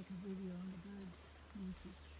make a video on the bird. Thank you.